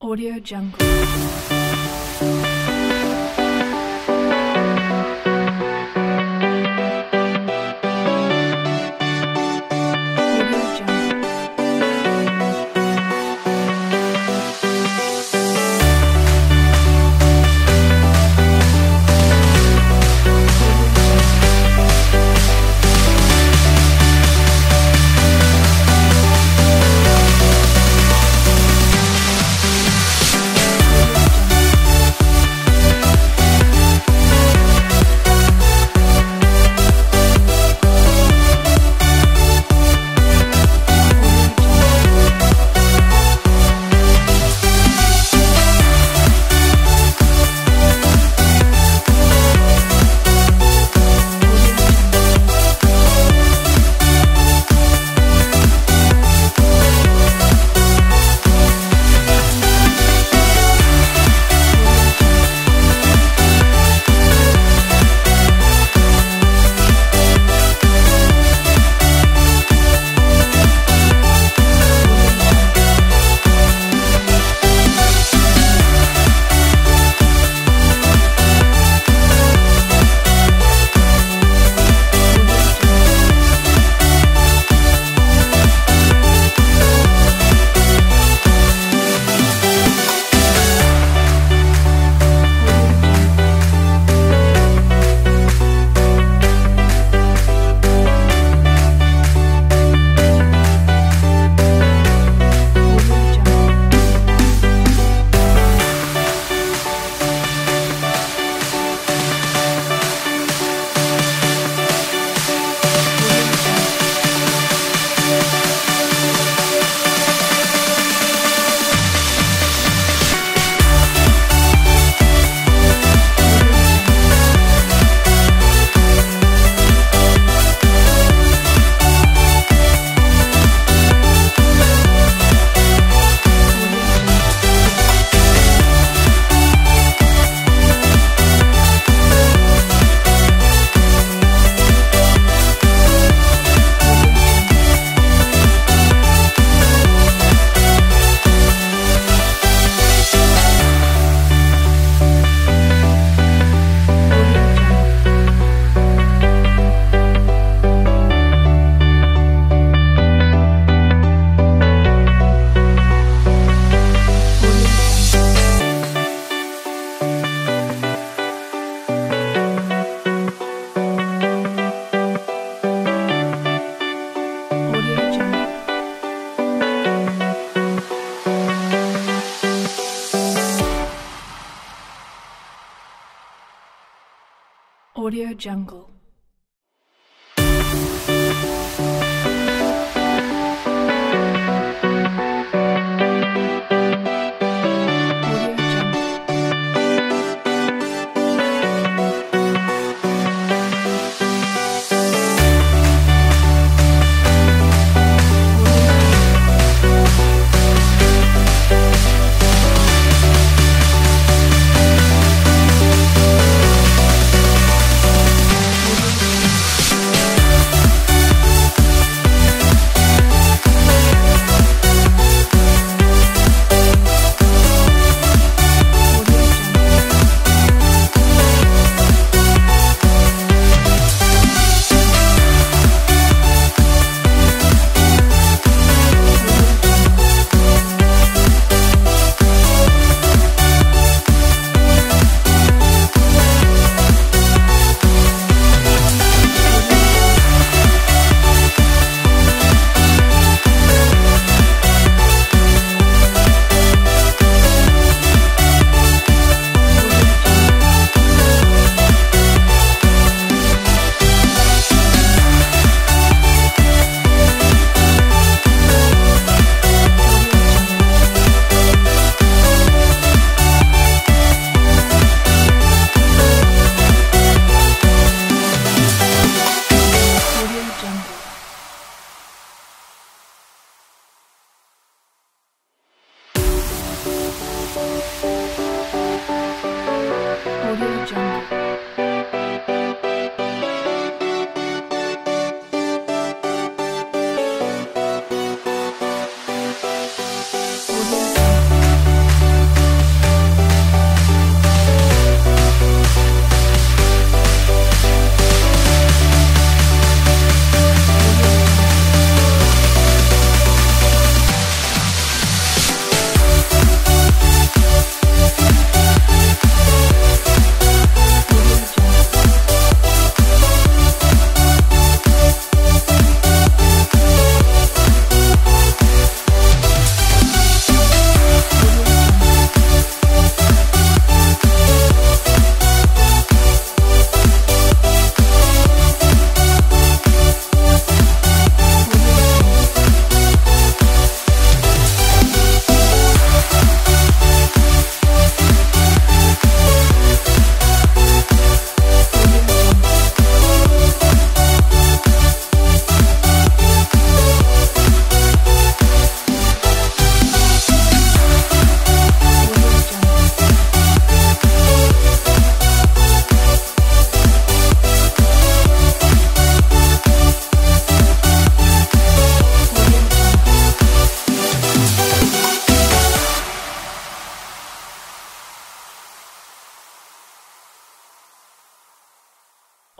Audio Jungle. Audio Jungle.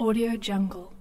Audio Jungle.